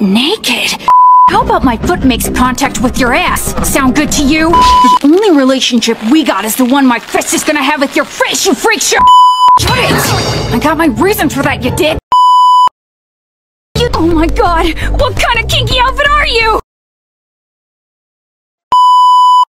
naked? How about my foot makes contact with your ass? Sound good to you? The only relationship we got is the one my fist is gonna have with your face, you freak show! Shut it! I got my reasons for that, you dick! You- oh my god, what kind of kinky outfit?